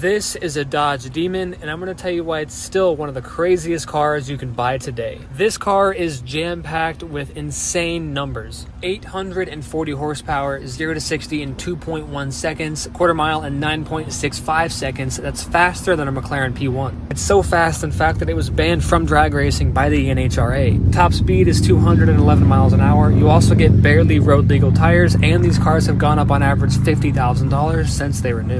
This is a Dodge Demon, and I'm going to tell you why it's still one of the craziest cars you can buy today. This car is jam packed with insane numbers 840 horsepower, 0 to 60 in 2.1 seconds, quarter mile in 9.65 seconds. That's faster than a McLaren P1. It's so fast, in fact, that it was banned from drag racing by the NHRA. Top speed is 211 miles an hour. You also get barely road legal tires, and these cars have gone up on average $50,000 since they were new.